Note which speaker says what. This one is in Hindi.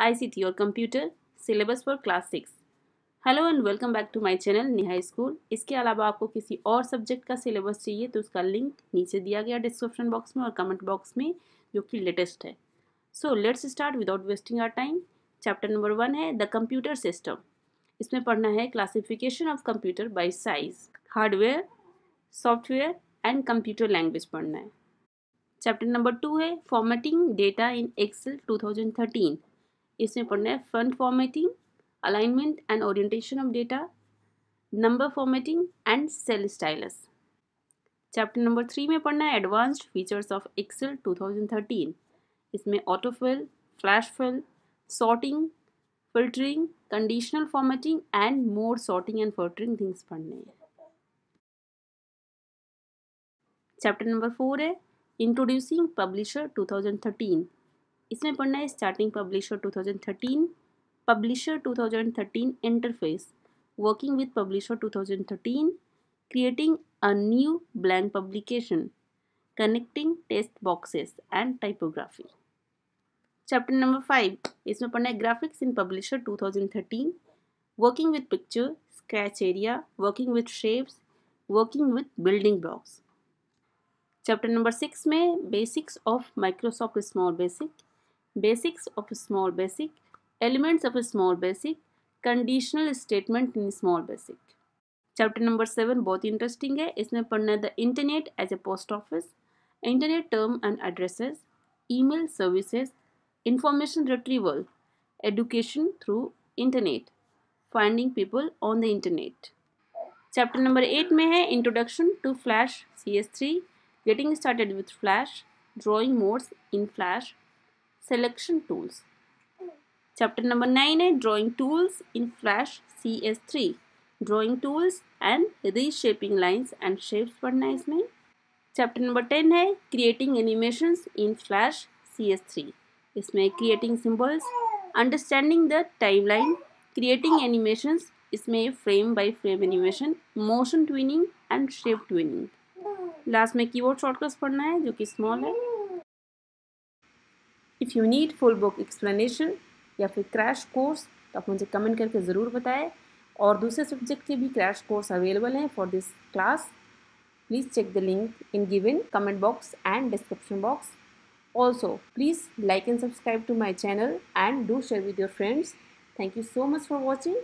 Speaker 1: आईसीटी और computer syllabus for class six hello and welcome back to my channel निहाई school इसके अलावा आपको किसी और सब्जेक्ट का सिलेबस चाहिए तो उसका लिंक नीचे दिया गया डिस्क्रिप्शन बॉक्स में और कमेंट बॉक्स में, जो कि लेटेस्ट है. So let's start without wasting our time chapter number one है द कंप्यूटर सिस्टम इसमें पढ़ना है classification of computer by size hardware software and computer language पढ़ना है. चैप्टर नंबर टू है फॉर्मेटिंग डेटा इन एक्सेल 2013 इसमें पढ़ना है front formatting alignment and orientation of data number formatting and cell styles chapter number three में पढ़ना है एडवांस्ड फीचर्स ऑफ़ एक्सेल 2013 इसमें autofill flash fill sorting filtering conditional formatting and more sorting and filtering things पढ़ने हैं। चैप्टर नंबर फोर है इंट्रोड्यूसिंग पब्लिशर 2013 इसमें पढ़ना है starting publisher 2013 publisher 2013 interface working with publisher 2013 creating a new blank publication connecting test boxes and typography chapter number five इसमें पढ़ना है graphics in publisher 2013 working with picture scratch area working with shapes working with building blocks chapter number six में basics of Microsoft Small Basic basics of Small Basic elements of Small Basic conditional statement in Small Basic chapter number seven बहुत इंटरेस्टिंग है। इसमें पढ़ना है the internet as a post office internet term and addresses email services information retrieval education through internet finding people on the internet chapter number eight में है introduction to flash C S three getting started with flash, drawing modes in flash selection tools. Chapter number 9 है, drawing tools in flash cs3 drawing tools and reshaping lines and shapes पढ़ना है इसमें. चैप्टर नंबर टेन है creating animations in flash C S three इसमें creating symbols understanding the timeline creating animations इसमें frame by frame animation motion tweening and shape tweening last में कीबोर्ड शॉर्टकट्स पढ़ना है, जो कि स्मॉल है. If you need full book explanation या फिर क्रैश कोर्स तो आप मुझे कमेंट करके ज़रूर बताएँ। और दूसरे सब्जेक्ट के भी क्रैश कोर्स अवेलेबल हैं for this class please check the link in given comment box and description box also please like and subscribe to my channel and do share with your friends thank you so much for watching